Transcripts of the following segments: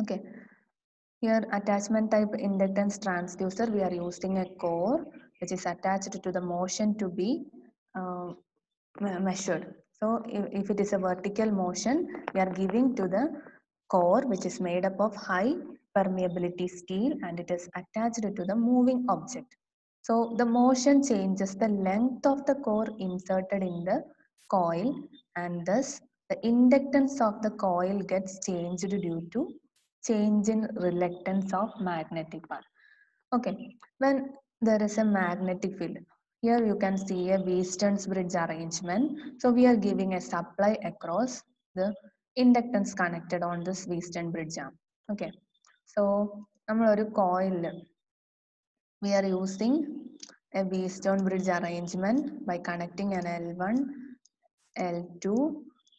Okay. Here attachment type inductance transducer, we are using a core which is attached to the motion to be uh, measured. So if, if it is a vertical motion, we are giving to the core which is made up of high permeability steel and it is attached to the moving object. So the motion changes the length of the core inserted in the coil and thus the inductance of the coil gets changed due to change in reluctance of magnetic path. Okay, when there is a magnetic field, here you can see a Wheatstone's bridge arrangement. So we are giving a supply across the inductance connected on this Wheatstone bridge arm. Okay, so നമ്മളൊരു coil. we are using a Wheatstone bridge arrangement by connecting an L1, L2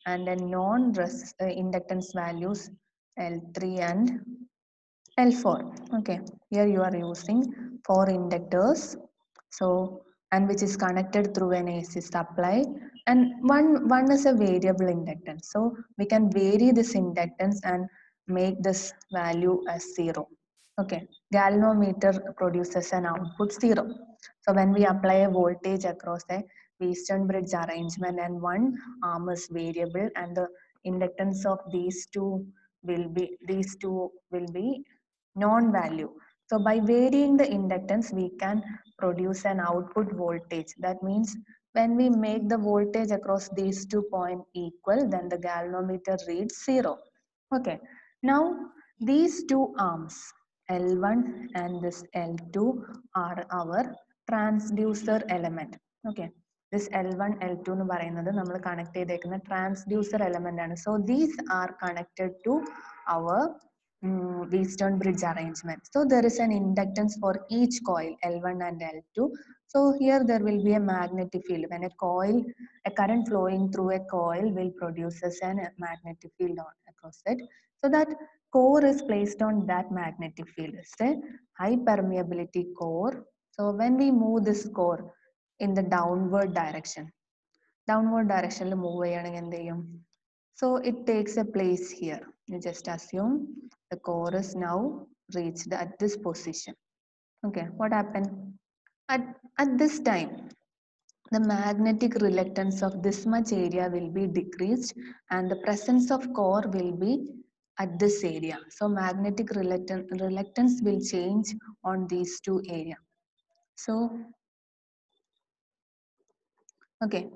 and a non-inductance uh, values L3 and L4. Okay, here you are using four inductors. So, and which is connected through an AC supply and one, one is a variable inductance. So, we can vary this inductance and make this value as zero. Okay, galvanometer produces an output zero. So when we apply a voltage across a Wheatstone bridge arrangement and one arm is variable and the inductance of these two will be these two will be non-value. So by varying the inductance, we can produce an output voltage. That means when we make the voltage across these two points equal, then the galvanometer reads zero. Okay. Now these two arms, L1 and this L2 are our transducer element. Okay This L1, L2 എന്ന് പറയുന്നത് നമ്മൾ connect ചെയ്തേക്കുന്ന transducer element ആണ് so these are connected to our Wheatstone bridge arrangement. So there is an inductance for each coil L1 and L2. So here there will be a magnetic field. When a coil, a current flowing through a coil will produces an magnetic field on, across it. So that core is placed on that magnetic field. It's a high permeability core. So when we move this core in the downward direction, downward direction move ചെയ്യണമെങ്കിൽ എന്ത് ചെയ്യും so it takes a place here. You just assume the core is now reached at this position. Okay, what happened? At, at this time, the magnetic reluctance of this much area will be decreased and the presence of core will be at this area. So magnetic reluctance, reluctance will change on these two areas. So, okay,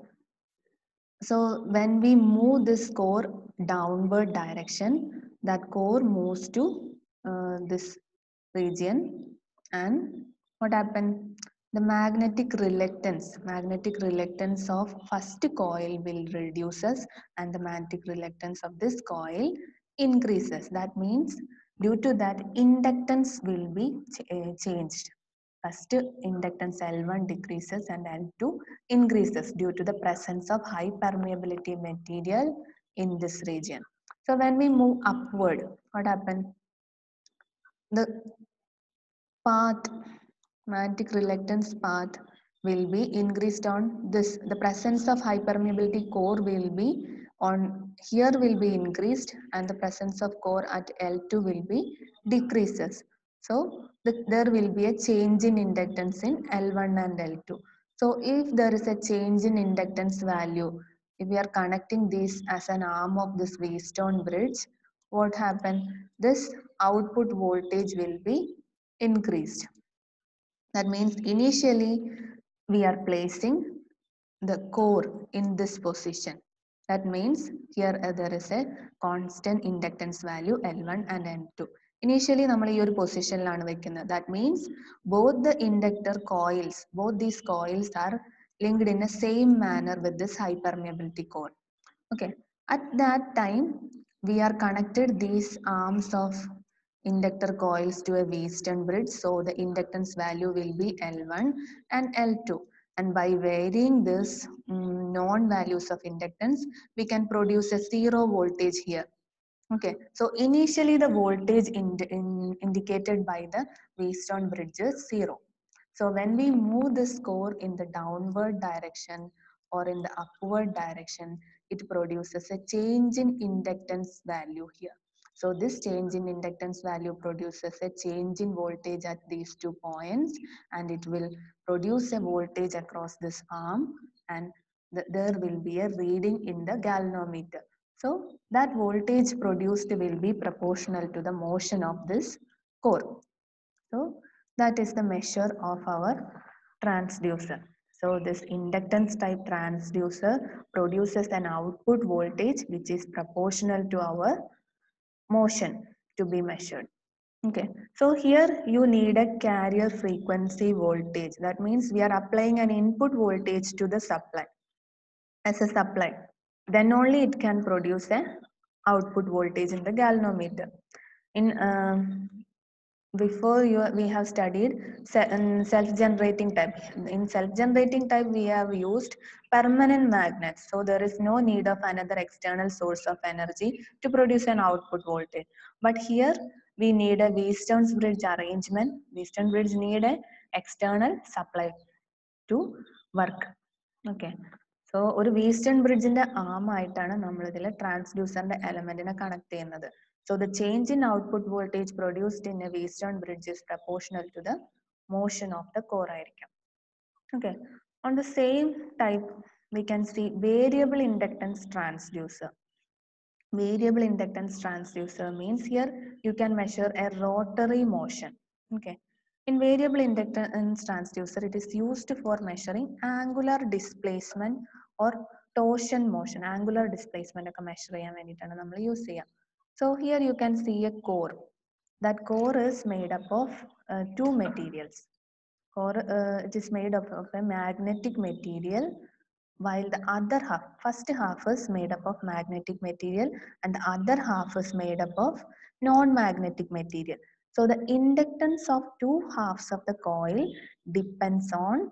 so when we move this core downward direction, that core moves to uh, this region and what happened? The magnetic reluctance, magnetic reluctance of first coil will reduces and the magnetic reluctance of this coil increases. That means due to that inductance will be ch- uh, changed. First inductance L1 decreases and L2 increases due to the presence of high permeability material in this region. So when we move upward, what happens? The path, magnetic reluctance path will be increased on this. The presence of high permeability core will be on here will be increased and the presence of core at L2 will be decreases. So the, there will be a change in inductance in L1 and L2. So if there is a change in inductance value, if we are connecting this as an arm of this Wheatstone bridge, what happened? This output voltage will be increased. That means initially we are placing the core in this position. That means here uh, there is a constant inductance value L1 and N2 initially namale ee oru position la aanu vekkuna that means both the inductor coils both these coils are linked in a same manner with this high permeability core okay. At that time we are connected these arms of inductor coils to a Wheatstone bridge so the inductance value will be l1 and l2 and by varying this mm, non values of inductance we can produce a zero voltage here. Okay, so initially the voltage ind- in- indicated by the Wheatstone bridge is zero. So when we move this core in the downward direction or in the upward direction, it produces a change in inductance value here. So this change in inductance value produces a change in voltage at these two points and it will produce a voltage across this arm and th there will be a reading in the galvanometer. So that voltage produced will be proportional to the motion of this core. So that is the measure of our transducer. So this inductance type transducer produces an output voltage which is proportional to our motion to be measured. Okay, so here you need a carrier frequency voltage. That means we are applying an input voltage to the supply as a supply. Then only it can produce a output voltage in the galvanometer. In um, before you we have studied self-generating type. In self-generating type we have used permanent magnets. So there is no need of another external source of energy to produce an output voltage. But here we need a Wheatstone's bridge arrangement. Wheatstone bridge need a external supply to work. Okay so ഒരു Wheatstone ബ്രിഡ്ജിന്റെ arm ആയിട്ടാണ് നമ്മൾ ഇതിൽ ട്രാൻസ്ഡ്യൂസറിന്റെ എലമെന്റിനെ connect ചെയ്യുന്നത്. So the change in output voltage produced in Wheatstone bridge is proportional to the motion of the core ആയിരിക്കും. Okay on the same type we can see variable inductance transducer variable inductance transducer means here you can measure a rotary motion okay in variable inductance transducer it is used for measuring angular displacement or torsion motion. Angular displacement ഒക്കെ measure ചെയ്യാൻ വേണ്ടിയിട്ടാണ് നമ്മൾ use ചെയ്യുക. So here you can see a core. That core is made up of uh, two materials. Core, uh, it is made up of a magnetic material while the other half, first half is made up of magnetic material and the other half is made up of non-magnetic material. So the inductance of two halves of the coil depends on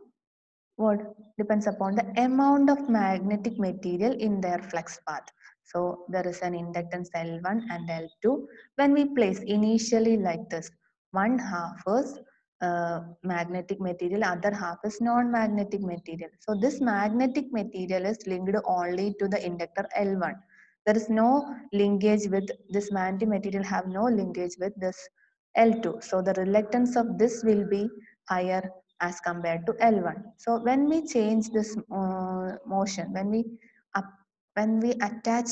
what depends upon the amount of magnetic material in their flux path. So there is an inductance L1 and L2. When we place initially like this, one half is uh, magnetic material, other half is non-magnetic material. So this magnetic material is linked only to the inductor L1. There is no linkage with this magnetic material have no linkage with this L2. So the reluctance of this will be higher as compared to L1. So when we change this uh, motion, when we when we attach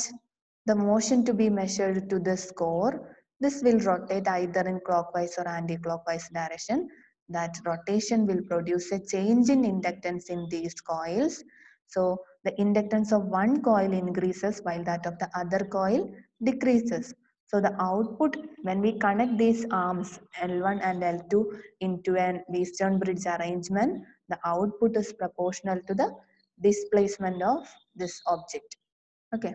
the motion to be measured to this core, this will rotate either in clockwise or anti-clockwise direction. That rotation will produce a change in inductance in these coils. So the inductance of one coil increases while that of the other coil decreases. So the output, when we connect these arms L1 and L2 into an Wheatstone bridge arrangement, the output is proportional to the displacement of this object. Okay.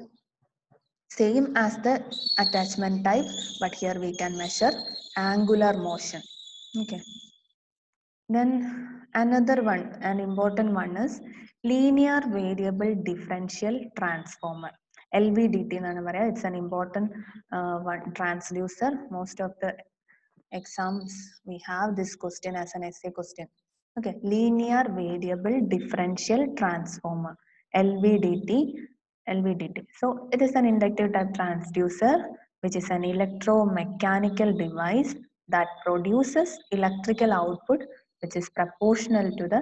Same as the attachment type, but here we can measure angular motion. Okay. Then another one, an important one is linear variable differential transformer. LVDT എന്നാണ് പറയുക it's an important uh, one transducer. Most of the exams we have this question as an essay question. Okay, linear variable differential transformer LVDT. LVDT. So it is an inductive type transducer which is an electromechanical device that produces electrical output which is proportional to the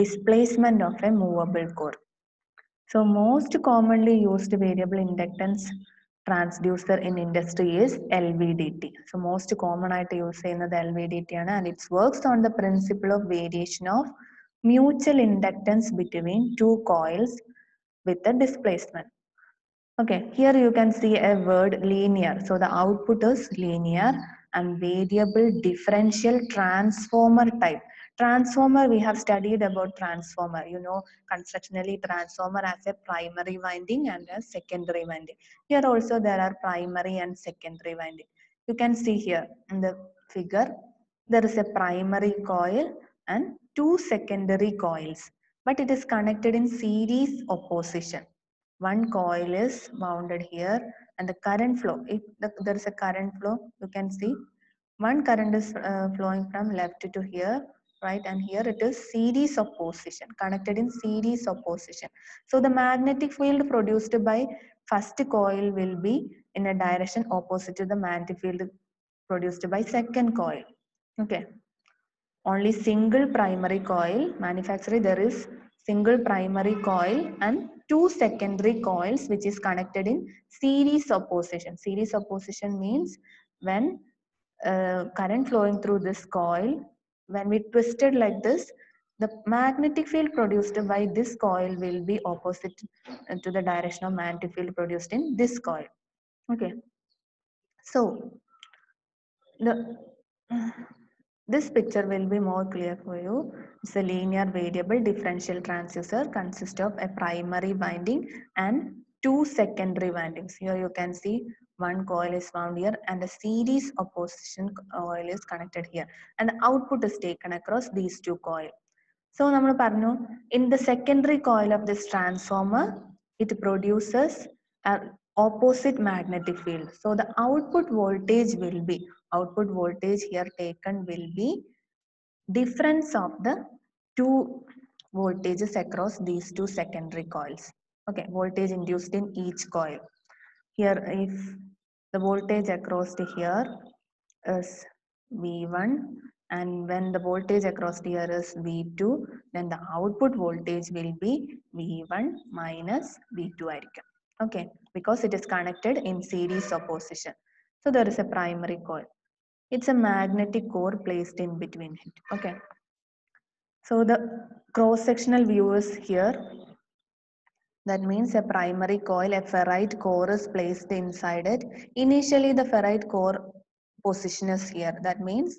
displacement of a movable core. So most commonly used variable inductance transducer in industry is LVDT. So most common ആയിട്ട് use ചെയ്യുന്നത് LVDT ആണ് and it works on the principle of variation of mutual inductance between two coils with the displacement. Okay, here you can see a word linear. So the output is linear and variable differential transformer type. Transformer, we have studied about transformer. You know, constructionally transformer as a primary winding and a secondary winding. Here also there are primary and secondary winding. You can see here in the figure, there is a primary coil and two secondary coils, but it is connected in series opposition. One coil is wounded here and the current flow, if the, there is a current flow, you can see one current is uh, flowing from left to here right and here it is series opposition connected in series opposition so the magnetic field produced by first coil will be in a direction opposite to the magnetic field produced by second coil. Okay. Only single primary coil manufacturer there is single primary coil and two secondary coils which is connected in series opposition. Series opposition means when uh, current flowing through this coil, when we twist it like this, the magnetic field produced by this coil will be opposite to the direction of magnetic field produced in this coil. Okay. So, the this picture will be more clear for you. It's a linear variable differential transducer consists of a primary winding and two secondary windings. Here you can see one coil is found here and a series opposition coil is connected here and the output is taken across these two coils. So നമ്മൾ പറഞ്ഞു in the secondary coil of this transformer it produces an opposite magnetic field. So the output voltage will be output voltage here taken will be difference of the two voltages across these two secondary coils. Okay, voltage induced in each coil. Here if the voltage across to here is V1 and when the voltage across here is V2 then the output voltage will be V1 minus V2 ആയിരിക്കും. Okay, because it is connected in series opposition. So there is a primary coil. It's a magnetic core placed in between it. Okay. So the cross-sectional view is here. That means a primary coil, a ferrite core is placed inside it. Initially the ferrite core position is here. That means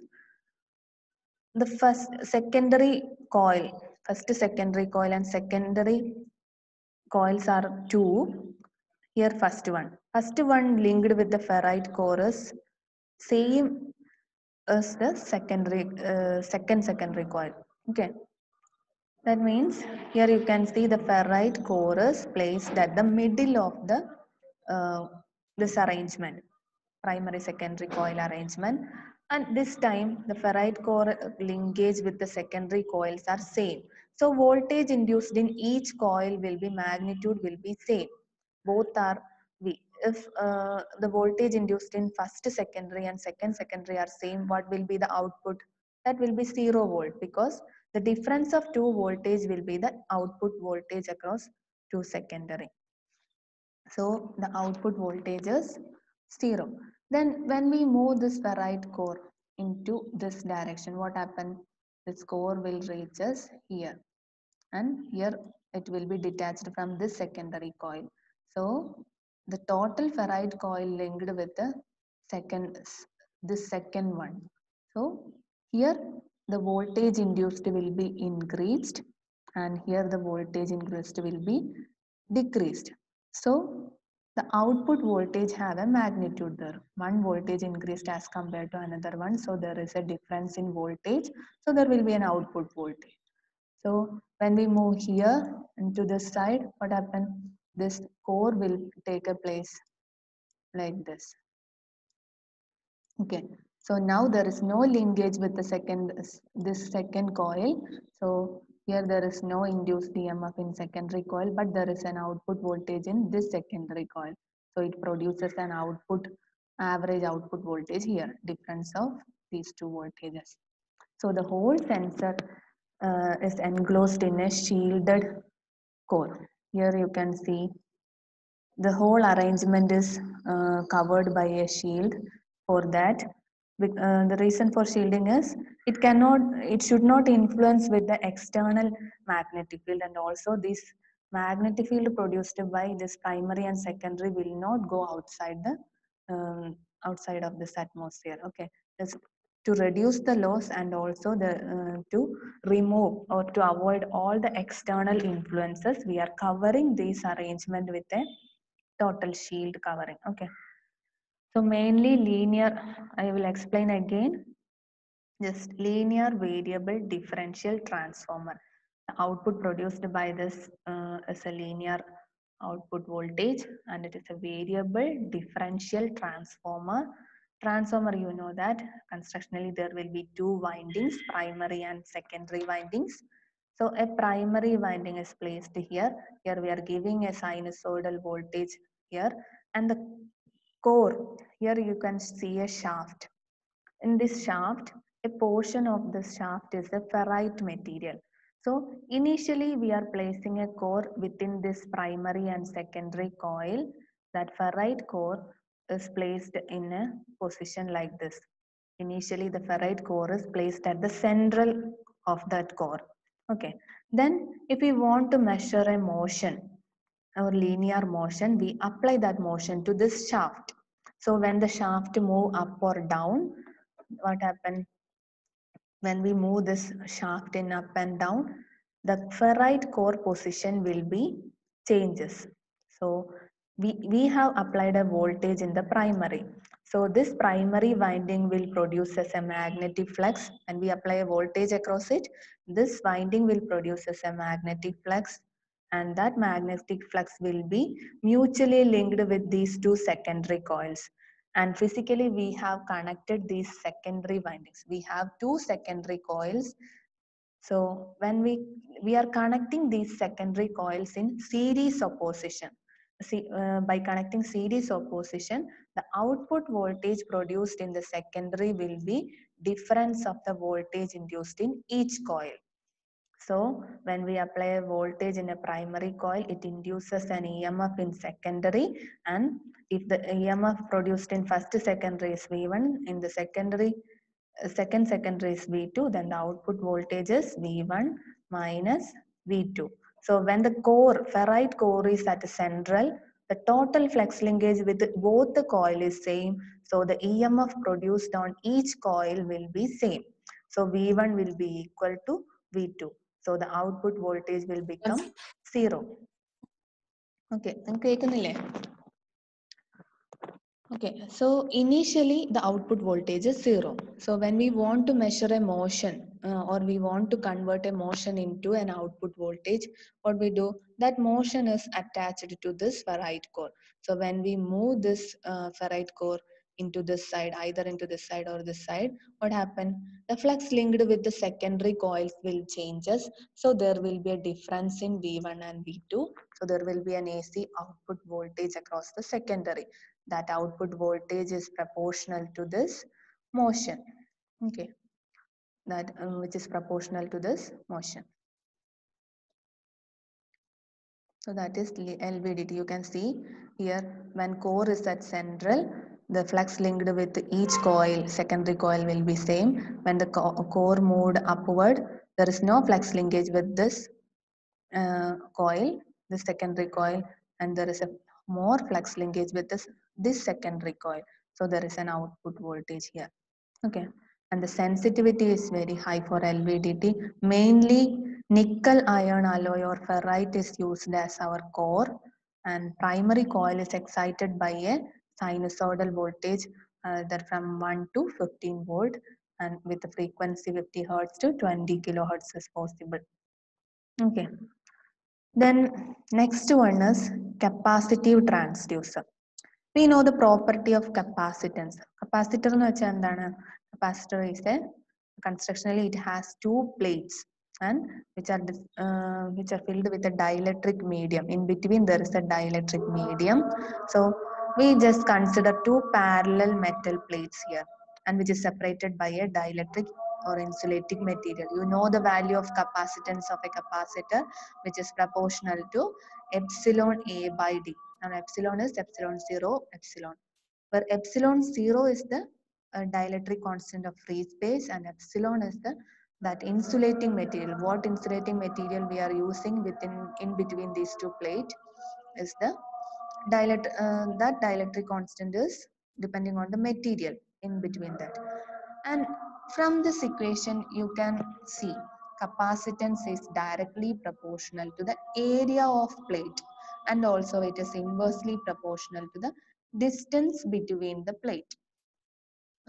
the first secondary coil, first secondary coil and secondary coils are two. Here first one. First one linked with the ferrite core is same as the secondary uh, second secondary coil. Okay. That means here you can see the ferrite core is placed at the middle of the uh, this arrangement, primary secondary coil arrangement. And this time the ferrite core linkage with the secondary coils are same. So voltage induced in each coil will be magnitude will be same. Both are V. If uh, the voltage induced in first secondary and second secondary are same, what will be the output? That will be zero volt because the difference of two voltage will be the output voltage across two secondary. So the output voltage is zero. Then when we move this ferrite core into this direction, what happen? This core will reach us here. And here it will be detached from this secondary coil. So the total ferrite coil linked with the second, this second one. So here the voltage induced will be increased and here the voltage increased will be decreased. So the output voltage have a magnitude there. One voltage increased as compared to another one. So there is a difference in voltage. So there will be an output voltage. So when we move here into this side, what happen? This core will take a place like this. Okay. So now there is no linkage with the second, this second coil. So here there is no induced EMF in secondary coil, but there is an output voltage in this secondary coil. So it produces an output, average output voltage here, difference of these two voltages. So the whole sensor uh, is enclosed in a shielded core. Here you can see the whole arrangement is uh, covered by a shield for that uh, the reason for shielding is it cannot it should not influence with the external magnetic field and also this magnetic field produced by this primary and secondary will not go outside the um, outside of this atmosphere okay? Just to reduce the loss and also the uh, to remove or to avoid all the external influences we are covering this arrangement with a total shield covering okay so mainly linear, I will explain again. Just linear variable differential transformer. The output produced by this uh, is a linear output voltage and it is a variable differential transformer. Transformer, you know that constructionally there will be two windings, primary and secondary windings. So a primary winding is placed here. Here we are giving a sinusoidal voltage here and the core here you can see a shaft. In this shaft a portion of this shaft is a ferrite material. So initially we are placing a core within this primary and secondary coil. That ferrite core is placed in a position like this. Initially the ferrite core is placed at the central of that core. Okay. Then if we want to measure a motion or linear motion we apply that motion to this shaft so when the shaft move up or down what happen? When we move this shaft in up and down the ferrite core position will be changes. So we we have applied a voltage in the primary. So this primary winding will produce as a magnetic flux. And we apply a voltage across it this winding will produce as a magnetic flux and that magnetic flux will be mutually linked with these two secondary coils. And physically we have connected these secondary windings. We have two secondary coils. So when we we are connecting these secondary coils in series opposition see uh, by connecting series opposition the output voltage produced in the secondary will be difference of the voltage induced in each coil so when we apply a voltage in a primary coil, it induces an EMF in secondary. And if the EMF produced in first secondary is V1, in the secondary, uh, second secondary is V2, then the output voltage is V1 minus V2. So when the core, ferrite core is at the central, the total flux linkage with both the coil is same. So the EMF produced on each coil will be same. So V1 will be equal to V2 So the output voltage will become zero. Okay, കേൾക്കുന്നില്ലേ Okay, so initially the output voltage is zero. So when we want to measure a motion uh, or we want to convert a motion into an output voltage, what we do, that motion is attached to this ferrite core. So when we move this uh, ferrite core into this side, either into this side or this side, what happened? The flux linked with the secondary coils will changes. So there will be a difference in V1 and V2. So there will be an AC output voltage across the secondary. That output voltage is proportional to this motion. Okay. That um, which is proportional to this motion. So that is LVDT. You can see here when core is at central, the flux linked with each coil, secondary coil will be same. When the co core moved upward, there is no flux linkage with this uh, coil, the secondary coil, and there is a more flux linkage with this, this secondary coil. So there is an output voltage here. Okay. And the sensitivity is very high for LVDT. Mainly nickel iron alloy or ferrite is used as our core and primary coil is excited by a sinusoidal voltage uh, that from 1 to 15 volt and with the frequency 50 hertz to 20 kilohertz is possible. Okay. Then next one is capacitive transducer. We know the property of capacitance. Capacitor എന്ന് വെച്ചാൽ എന്താണ് capacitor is a constructionally it has two plates and which are uh, which are filled with a dielectric medium in between there is a dielectric medium so we just consider two parallel metal plates here and which is separated by a dielectric or insulating material. You know the value of capacitance of a capacitor which is proportional to epsilon a by d. And epsilon is epsilon 0 epsilon. Where epsilon 0 is the uh, dielectric constant of free space and epsilon is the that insulating material. What insulating material we are using within in between these two plate is the dielect uh, that dielectric constant is depending on the material in between that and from this equation you can see capacitance is directly proportional to the area of plate and also it is inversely proportional to the distance between the plate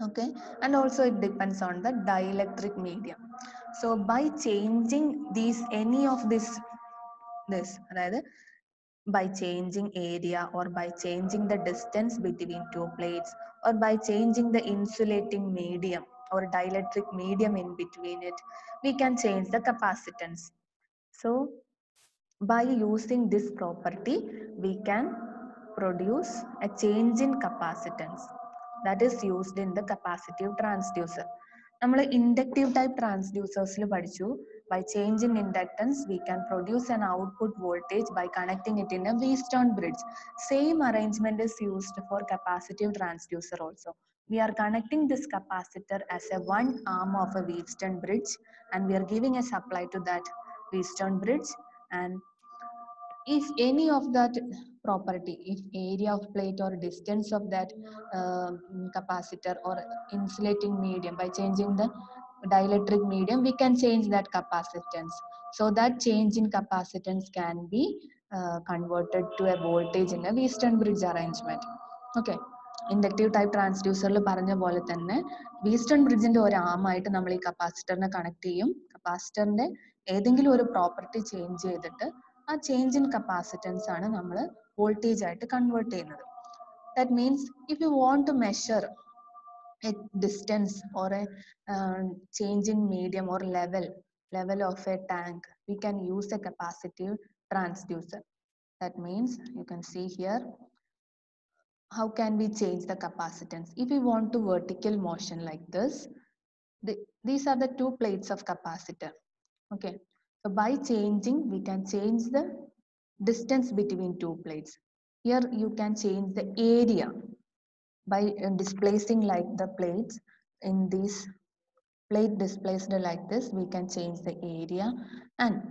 okay and also it depends on the dielectric medium so by changing these any of this this അതായത് by changing area or by changing the distance between two plates or by changing the insulating medium or dielectric medium in between it we can change the capacitance so by using this property we can produce a change in capacitance that is used in the capacitive transducer നമ്മൾ inductive type ട്രാൻസ്ഡ്യൂസേഴ്സിൽ പഠിച്ചു by change in inductance, we can produce an output voltage by connecting it in a Wheatstone bridge. Same arrangement is used for capacitive transducer also. We are connecting this capacitor as a one arm of a Wheatstone bridge and we are giving a supply to that Wheatstone bridge and if any of that property if area of plate or distance of that uh, capacitor or insulating medium by changing the dielectric medium we can change that capacitance. So that change in capacitance can be uh, converted to a voltage in a Wheatstone bridge arrangement. Okay. Inductive type ട്രാൻസ്ഡ്യൂസറിൽ പറഞ്ഞ പോലെ തന്നെ Wheatstone ബ്രിഡ്ജിന്റെ ഒരു ആമായിട്ട് നമ്മൾ ഈ കപ്പാസിറ്ററിനെ connect ചെയ്യും. കപ്പാസിറ്ററിന്റെ ഏതെങ്കിലും ഒരു പ്രോപ്പർട്ടി ചേഞ്ച് ചെയ്തിട്ട് ആ ചേഞ്ച് ഇൻ കപ്പാസിറ്റൻസ് ആണ് നമ്മൾ വോൾട്ടേജ് ആയിട്ട് കൺവേർട്ട് ചെയ്യുന്നത്. That means if you want to measure a distance or a uh, change in medium or level level of a tank we can use a capacitive transducer. That means you can see here how can we change the capacitance? If we want to vertical motion like this the, these are the two plates of capacitor. Okay. So by changing we can change the distance between two plates. Here you can change the area by uh, displacing like the plates. In this plate displaced like this we can change the area. And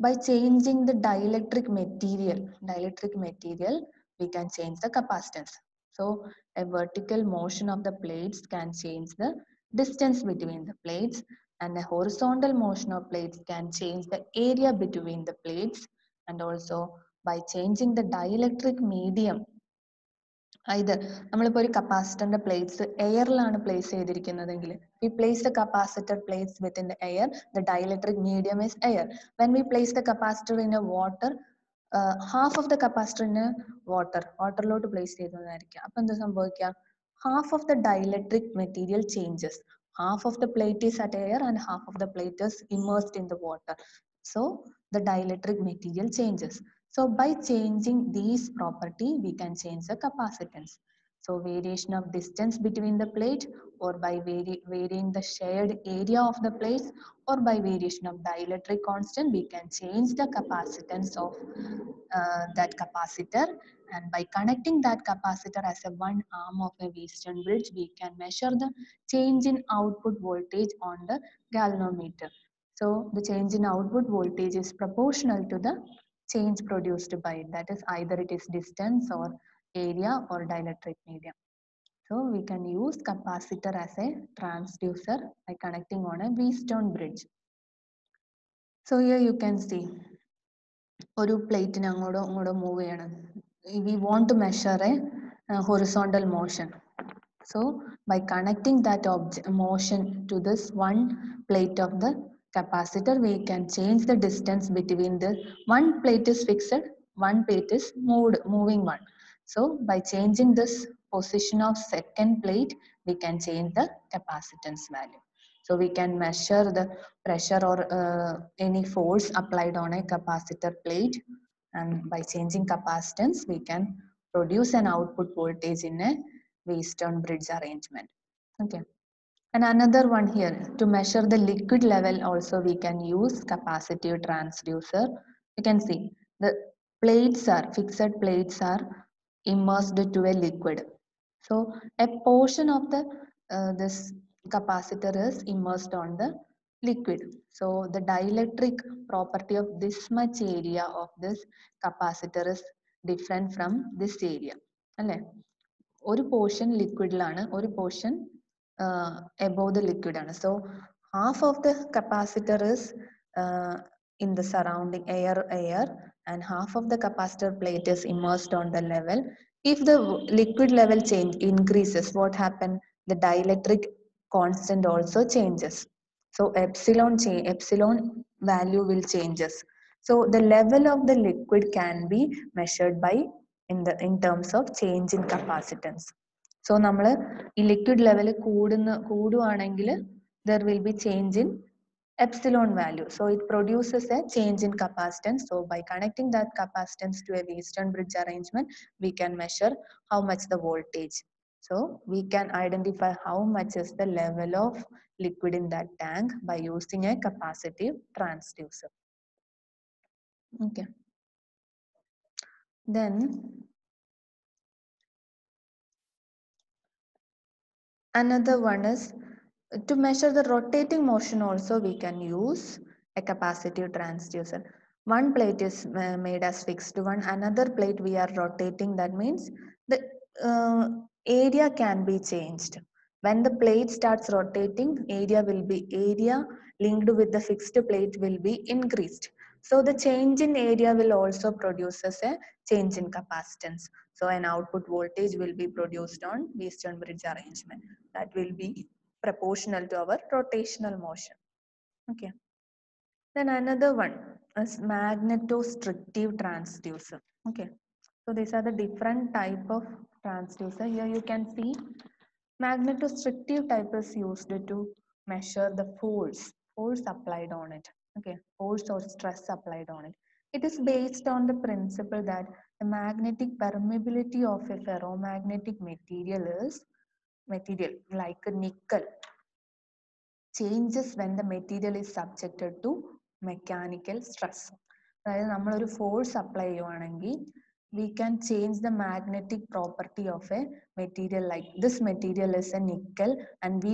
by changing the dielectric material dielectric material we can change the capacitance. So a vertical motion of the plates can change the distance between the plates and a horizontal motion of plates can change the area between the plates. And also by changing the dielectric medium either നമ്മളിപ്പോൾ ഒരു കപ്പാസിറ്ററിന്റെ plates എയറിലാണ് place ചെയ്തിരിക്കുന്നതെങ്കിൽ we place the capacitor plates within the air the dielectric medium is air when we place the capacitor in a water half of the കപ്പാസിറ്ററിന് water വാട്ടറിലോട്ട് place ചെയ്തതായിരിക്കാം. അപ്പൊ എന്താ സംഭവിക്കുക half of the dielectric material changes half of the plate is at air and half of the plate immersed in the water. So the dielectric material changes. So by changing these property we can change the capacitance. So variation of distance between the plate or by varying the shared area of the plates or by variation of dielectric constant we can change the capacitance of uh, that capacitor. And by connecting that capacitor as a one arm of a Wheatstone bridge we can measure the change in output voltage on the galvanometer. So the change in output voltage is proportional to the change produced by it that is either it is distance or area or dielectric medium so we can use capacitor as a transducer by connecting on a Wheatstone bridge. So here you can see ഒരു പ്ലേറ്റിന് അങ്ങോട്ടോ ഇങ്ങോട്ടോ move ചെയ്യണം we want to measure a horizontal motion so by connecting that ഒബ്ജ motion to this one plate of the capacitor we can change the distance between the one plate is fixed one plate is moved moving one. So by changing this position of second plate we can change the capacitance value. So we can measure the pressure or uh, any force applied on a capacitor plate. And by changing capacitance we can produce an output voltage in a Wheatstone bridge arrangement. Okay and another one here, to measure the liquid level also we can use capacitive transducer. You can see the plates are, fixed plates are immersed to a liquid. So a portion of the uh, this capacitor is immersed on the liquid. So the dielectric property of this much area of this capacitor is different from this area. അല്ലേ ഒരു portion ലിക്വിഡിലാണ് ഒരു portion uh, above the liquid so half of the capacitor is uh, in the surrounding air air and half of the capacitor plate is immersed on the level. If the liquid level change increases what happen? The dielectric constant also changes. So epsilon change epsilon value will changes. So the level of the liquid can be measured by in the in terms of change in capacitance so നമ്മൾ ഈ liquid level കൂടുന്ന കൂടുവാണെങ്കിൽ there will be change in epsilon value. So it produces a change in capacitance. So by connecting that capacitance to a Wheatstone bridge arrangement, we can measure how much the voltage. So we can identify how much is the level of liquid in that tank by using a capacitive transducer. Okay. Then another one is to measure the rotating motion also we can use a capacitive transducer. One plate is uh, made as fixed one, another plate we are rotating that means the uh, area can be changed. When the plate starts rotating, area will be area linked with the fixed plate will be increased. So the change in area will also produces a change in capacitance. So an output voltage will be produced on Wheatstone bridge arrangement. That will be proportional to our rotational motion. Okay. Then another one is magnetostrictive transducer. Okay. So these are the different type of transducer. Here you can see magnetostrictive type is used to measure the force, force applied on it Okay, force or stress applied on it. It is based on the principle that the magnetic permeability of a ferromagnetic material is material like a nickel changes when the material is subjected to mechanical stress. അതായത് നമ്മളൊരു force apply ചെയ്യുവാണെങ്കിൽ we can change the magnetic property of a material like this material is a nickel and we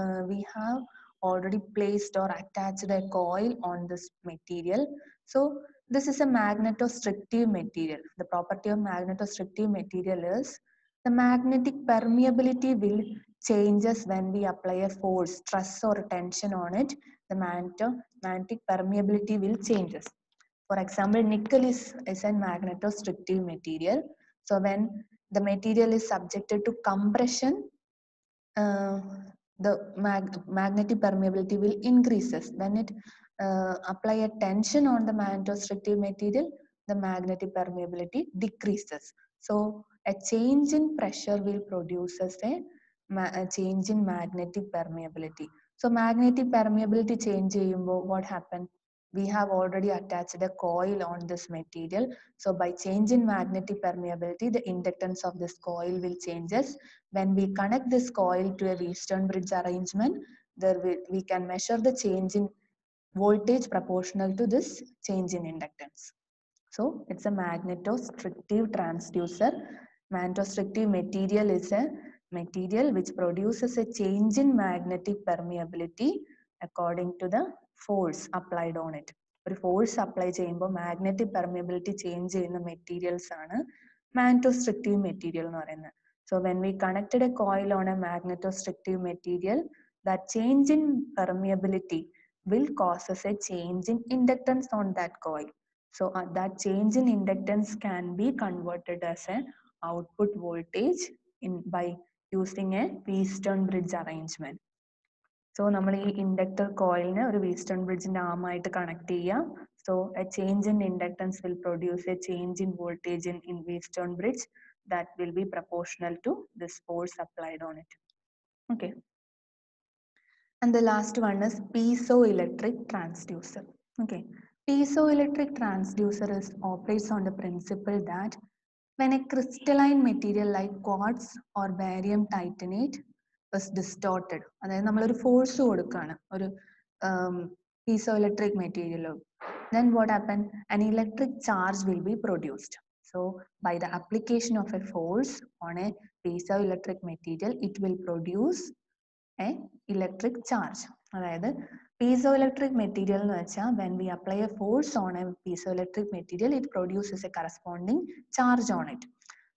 uh, we have already placed or attached a coil on this material. So this is a magnetostrictive material. The property of magnetostrictive material is the magnetic permeability will changes when we apply a force stress or tension on it. The magnetic permeability will changes for example, nickel is, is a magnetostrictive material. So when the material is subjected to compression, uh, the mag magnetic permeability will increases. When it uh, apply a tension on the magnetostrictive material, the magnetic permeability decreases. So a change in pressure will produces a, a change in magnetic permeability. So magnetic permeability change what happened? We have already attached a coil on this material. So by changing magnetic permeability, the inductance of this coil will changes. When we connect this coil to a Wheatstone bridge arrangement, there we, we can measure the change in voltage proportional to this change in inductance. So it's a magnetostrictive transducer. Magnetostrictive material is a material which produces a change in magnetic permeability according to the force applied on it. Or force apply chamber magnetic permeability change in the materials magnetostrictive material. So when we connected a coil on a magnetostrictive material, that change in permeability will cause us a change in inductance on that coil. So uh, that change in inductance can be converted as an output voltage in by using a Wheatstone bridge arrangement so നമ്മൾ ഈ inductor കോയിലിനെ ഒരു Wheatstone ബ്രിഡ്ജിന്റെ ആമായിട്ട് connect ചെയ്യാം so A change in inductance will produce A change in voltage in in Wheatstone bridge that will be proportional to this force applied on it. Okay. And the last one is piezoelectric transducer. Okay. Piezoelectric transducer is operates on the principle that when a crystalline material like quartz or barium titanate was distorted അതായത് നമ്മളൊരു force കൊടുക്കുകയാണ് ഒരു piezo electric മെറ്റീരിയലോ then what happen an electric charge will be produced. So by the application of a force on a piezoelectric material it will produce a electric charge. അതായത് piezo electric material എന്ന് വെച്ചാൽ when we apply a force on a piezoelectric material it produces a corresponding charge on it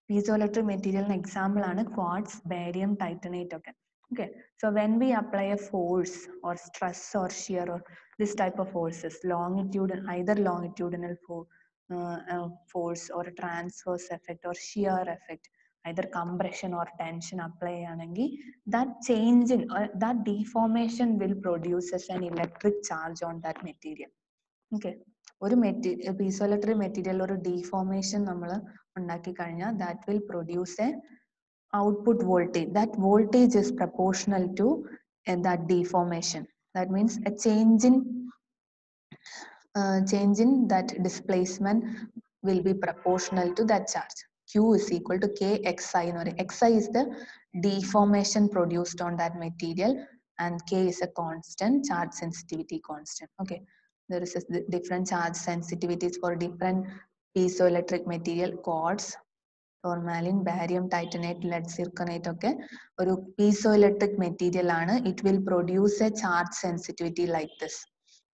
piezoelectric മെറ്റീരിയലിന് example ആണ് quartz barium titanate ഒക്കെ. Okay, so when we apply a force or stress or shear or this type of forces, longitudinal, either longitudinal for, uh, uh, force or transverse effect or shear effect, either compression or tension apply ആണെങ്കിൽ that change in uh, that deformation will produce as an electric charge on that material. Okay. ഒരു material പീസോലക്ട്രി material ഒരു deformation നമ്മൾ ഉണ്ടാക്കി കഴിഞ്ഞാൽ that will produce a output voltage. That voltage is proportional to uh, that deformation. That means a change in uh, change in that displacement will be proportional to that charge. Q is equal to kxi or xi is the deformation produced on that material and k is a constant charge sensitivity constant. Okay. There is a different charge sensitivities for different piezoelectric material cords. Tourmaline barium titanate lead zirconate ഒക്കെ ഒരു piezo electric material ആണ്. It will produce a charge sensitivity like this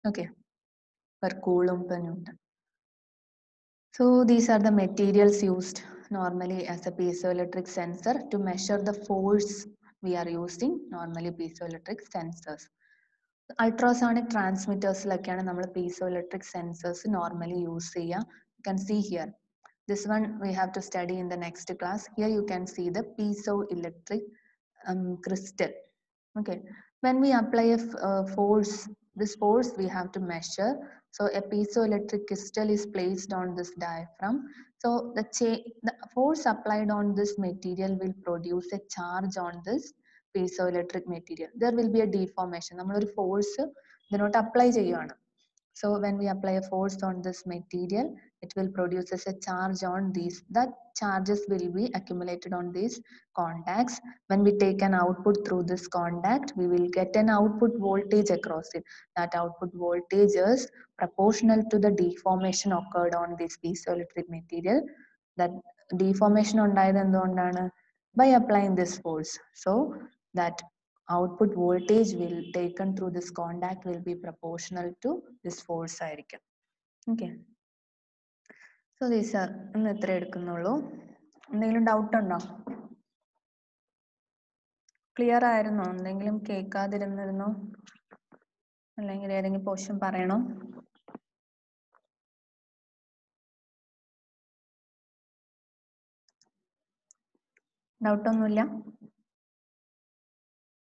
okay per coulomb per newton So these are the materials used normally as a piezoelectric sensor to measure the force we are using normally piezoelectric sensors. Ultrasonic ട്രാൻസ്മിറ്റേഴ്സിലൊക്കെയാണ് നമ്മൾ piezo electric sensors normally use ചെയ്യുക you can see here this one we have to study in the next class here you can see the piezo electric crystal okay when we apply a f- uh, force this force we have to measure so a piezoelectric crystal is placed on this diaphragm so the cha- the force applied on this material will produce a charge on this piezoelectric material there will be a deformation നമ്മളൊരു force ഇതിനോട്ട് apply ചെയ്യുകയാണ് so when we apply a force on this material it will produces a charge on these that charges will be accumulated on these contacts when we take an output through this contact we will get an output voltage across it that output voltage is proportional to the deformation occurred on this piezoelectric material that deformation ഉണ്ടായത് എന്തുകൊണ്ടാണ് by applying this force so that output voltage will taken through this contact will be proportional to this force ആയിരിക്കും. Okay so these are ഇന്ന് ഇത്ര എടുക്കുന്നുള്ളൂ? എന്തെങ്കിലും doubt ഉണ്ടോ? Clear ആയിരുന്നോ? എന്തെങ്കിലും കേൾക്കാതിരുന്നിരുന്നോ? അല്ലെങ്കിൽ ഏതെങ്കിലും പോർഷൻ പറയണോ? ഡൗട്ടൊന്നുമില്ല